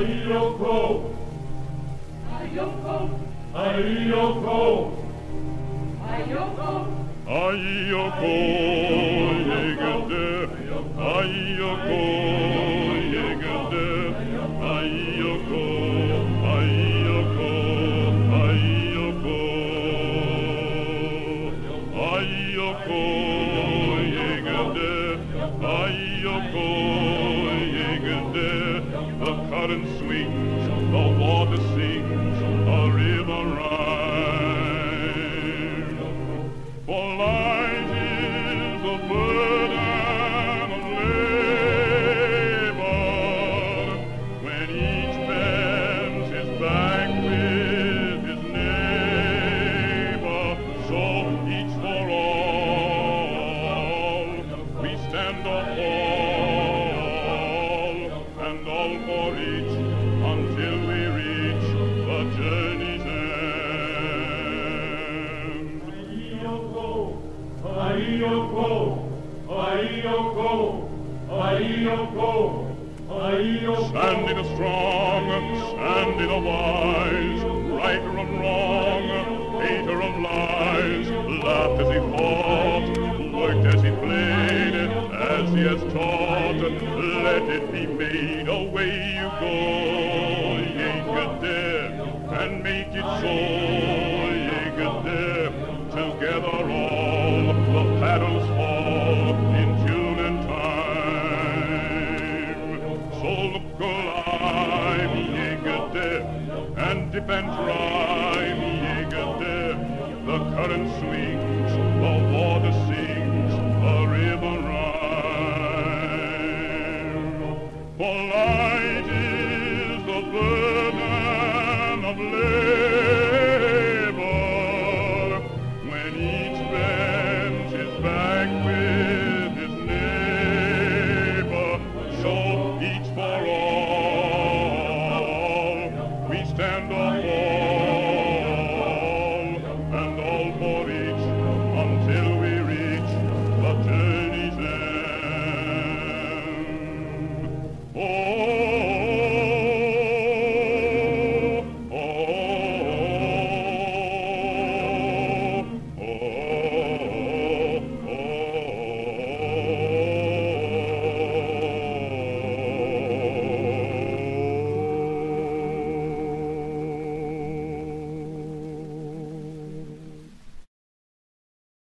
Ayoko, Ayoko, Ayoko, Ayoko, Ayoko, yegede, ayoko, yegede, ayoko, ayoko, ayoko, ayoko, yegede, ayoko. Current swings, the water sings, the river rhymes. For life is the burden of labor when each bends his back with his neighbor. So Ayoko, Ayoko, Standing strong, standing wise, righter of wrong, hater of lies, laughed as he fought, worked as he played, as he has taught. Let it be made, away you go, yank a Yegede, and make it so, and dip and drive, Yegede. The current swings, the water sings, the river rhymes. For life